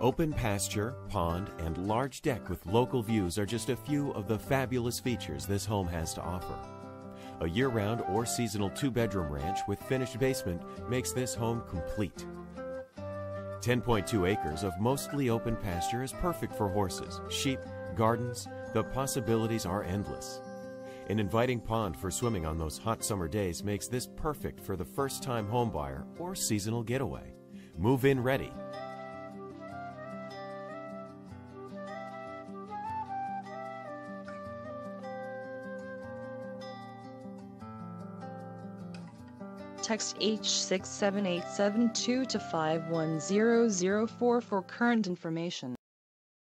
Open pasture, pond, and large deck with local views are just a few of the fabulous features this home has to offer. A year round or seasonal two bedroom ranch with finished basement makes this home complete. 10.2 acres of mostly open pasture is perfect for horses, sheep, gardens. The possibilities are endless. An inviting pond for swimming on those hot summer days makes this perfect for the first time homebuyer or seasonal getaway. Move in ready. Text H67872 to 51004 for current information.